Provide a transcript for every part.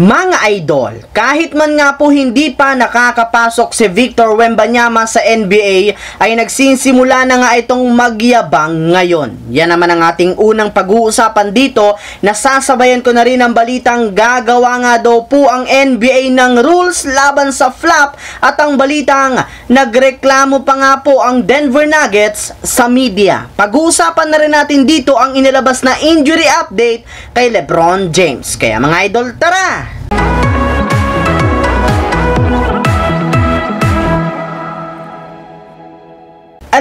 Mga idol, kahit man nga po hindi pa nakakapasok si Victor Wembanyama sa NBA, ay nagsisimula na nga itong magyabang ngayon. Yan naman ang ating unang pag-uusapan dito, nasasabayan ko na rin ang balitang gagawa nga daw po ang NBA ng rules laban sa flop at ang balitang nagreklamo pa nga po ang Denver Nuggets sa media. Pag-uusapan na rin natin dito ang inilabas na injury update kay LeBron James. Kaya mga idol, tara!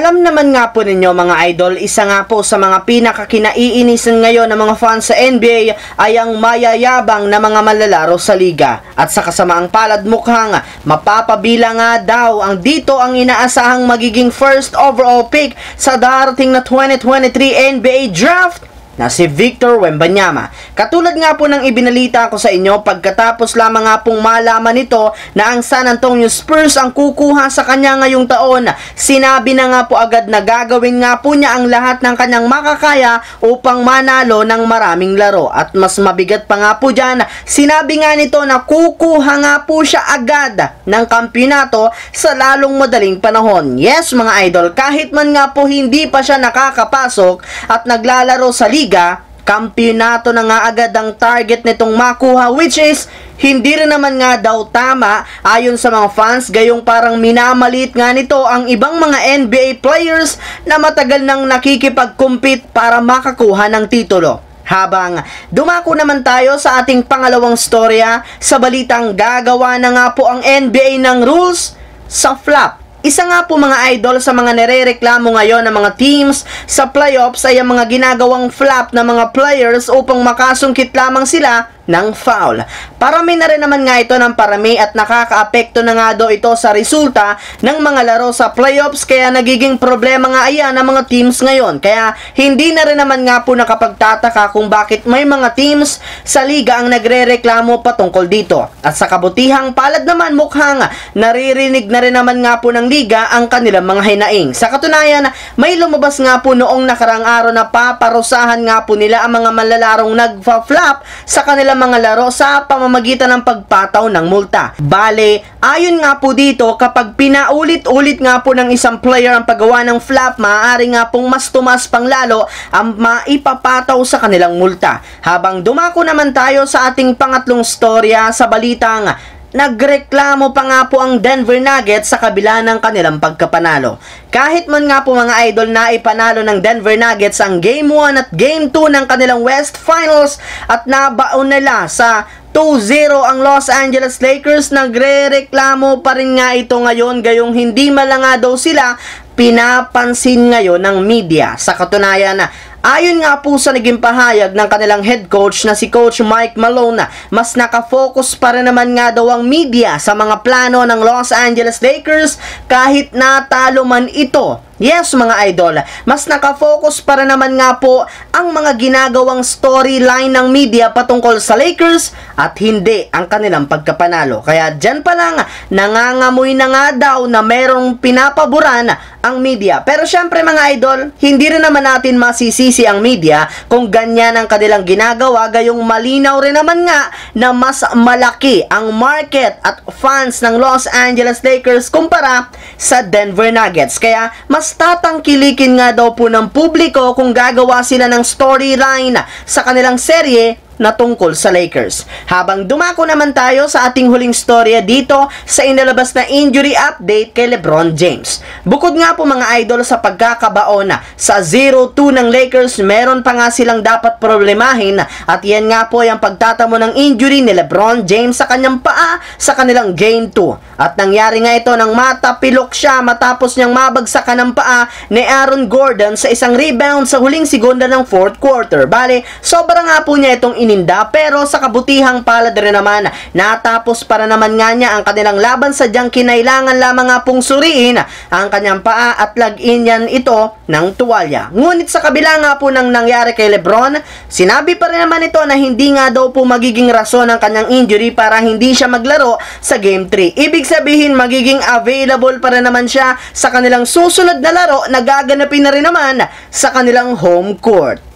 Alam naman nga po ninyo mga idol, isa nga po sa mga pinakakinaiinisan ngayon ng mga fans sa NBA ay ang mayayabang na mga malalaro sa liga. At sa kasamaang palad mukhang mapapabila nga daw ang dito ang inaasahang magiging first overall pick sa darating na 2023 NBA Draft na si Victor Wembanyama. Katulad nga po ng ibinalita ko sa inyo pagkatapos lamang nga pong malaman nito na ang San Antonio Spurs ang kukuha sa kanya ngayong taon. Sinabi na nga po agad na gagawin nga po niya ang lahat ng kanyang makakaya upang manalo ng maraming laro. At mas mabigat pa nga po dyan, sinabi nga nito na kukuha nga po siya agad ng kampyonato sa lalong madaling panahon. Yes mga idol, kahit man nga po hindi pa siya nakakapasok at naglalaro sa liga, liga, kampyonato na nga agad ang target nitong makuha which is hindi rin naman nga daw tama ayon sa mga fans gayong parang minamalit nga nito ang ibang mga NBA players na matagal nang nakikipag-compete para makakuha ng titulo. Habang dumako naman tayo sa ating pangalawang storya sa balitang gagawa na nga po ang NBA ng rules sa flop isa nga po mga idol sa mga nerereklamo ngayon ng mga teams sa playoffs ay ang mga ginagawang flop na mga players upang makasungkit lamang sila ng foul. Parami na rin naman nga ito ng parami at nakakaapekto na nga daw ito sa resulta ng mga laro sa playoffs kaya nagiging problema nga ayan ng mga teams ngayon. Kaya hindi na rin naman nga po nakapagtataka kung bakit may mga teams sa liga ang nagre-reklamo patungkol dito. At sa kabutihang palad naman mukhang naririnig na rin naman nga po ng liga ang kanilang mga hinaing. Sa katunayan, may lumabas nga po noong nakarang araw na paparusahan nga po nila ang mga malalarong nagfa-flop sa kanilang mga laro sa pamamagitan ng pagpataw ng multa. Bale, ayon nga po dito, kapag pinaulit-ulit nga po ng isang player ang paggawa ng flap, maaari nga pong mas tumas pang lalo ang maipapataw sa kanilang multa. Habang dumako naman tayo sa ating pangatlong storya sa balitang Nagreklamo pa nga po ang Denver Nuggets sa kabila ng kanilang pagkapanalo. Kahit man nga po mga idol na ipanalo ng Denver Nuggets ang Game 1 at Game 2 ng kanilang West Finals at nabaon nila sa 2-0 ang Los Angeles Lakers nagre-reklamo pa rin nga ito ngayon gayong hindi malanga daw sila pinapansin ngayon ng media. Sa katunayan na Ayon nga po sa naging pahayag ng kanilang head coach na si Coach Mike Malone, mas nakafocus pa rin naman nga daw ang media sa mga plano ng Los Angeles Lakers kahit natalo man ito Yes, mga idol, mas nakafocus para naman nga po ang mga ginagawang storyline ng media patungkol sa Lakers at hindi ang kanilang pagkapanalo. Kaya dyan pa lang, nangangamoy na nga daw na merong pinapaboran ang media. Pero syempre mga idol, hindi rin naman natin masisisi ang media kung ganyan ang kanilang ginagawa gayong malinaw rin naman nga na mas malaki ang market at fans ng Los Angeles Lakers kumpara sa Denver Nuggets. Kaya mas mas tatangkilikin nga daw po ng publiko kung gagawa sila ng storyline sa kanilang serye na tungkol sa Lakers. Habang dumako naman tayo sa ating huling storya dito sa inilabas na injury update kay LeBron James. Bukod nga po mga idol sa pagkakabaon na sa 0-2 ng Lakers, meron pa nga silang dapat problemahin at yan nga po yung pagtatamo ng injury ni LeBron James sa kanyang paa sa kanilang Game 2. At nangyari nga ito nang matapilok siya matapos niyang mabagsakan ng paa ni Aaron Gordon sa isang rebound sa huling segunda ng fourth quarter. Bale, sobra nga po niya itong inininda pero sa kabutihang palad rin naman natapos para naman nga niya ang kanilang laban sa diyang kinailangan lamang nga pong suriin ang kanyang paa at lagin yan ito ng tuwalya. Ngunit sa kabila nga po ng nangyari kay Lebron, sinabi pa rin naman ito na hindi nga daw po magiging rason ang kanyang injury para hindi siya maglaro sa Game 3. Ibig sabihin magiging available pa rin naman siya sa kanilang susunod na laro na gaganapin na rin naman sa kanilang home court.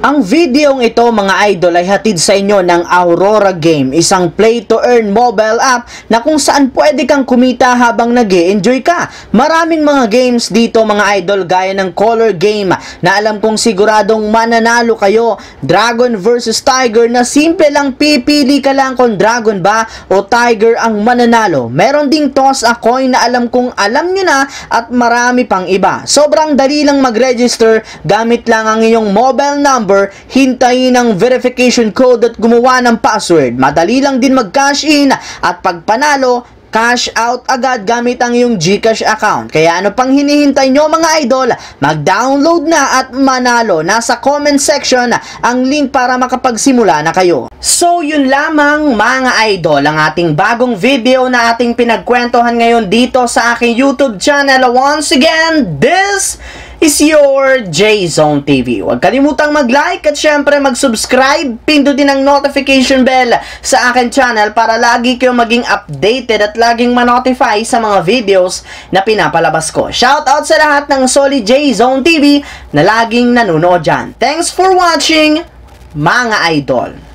Ang videong ito mga idol ay hatid sa inyo ng Aurora Game, isang play-to-earn mobile app na kung saan pwede kang kumita habang nag enjoy ka. Maraming mga games dito mga idol gaya ng Color Game na alam kong siguradong mananalo kayo. Dragon versus Tiger na simple lang pipili ka lang kung Dragon ba o Tiger ang mananalo. Meron ding Toss a Coin na alam kong alam nyo na at marami pang iba. Sobrang dali lang mag-register gamit lang ang iyong mobile number number, hintayin ang verification code at gumawa ng password. Madali lang din mag-cash in at pag panalo, cash out agad gamit ang iyong GCash account. Kaya ano pang hinihintay nyo mga idol? Mag-download na at manalo. Nasa comment section ang link para makapagsimula na kayo. So yun lamang mga idol ang ating bagong video na ating pinagkwentuhan ngayon dito sa aking YouTube channel. Once again, this is your J-Zone TV. Huwag kalimutang mag-like at syempre mag-subscribe. Pindutin ang notification bell sa akin channel para lagi kayong maging updated at laging ma-notify sa mga videos na pinapalabas ko. Shoutout sa lahat ng Solid J-Zone TV na laging nanonood dyan. Thanks for watching, mga idol.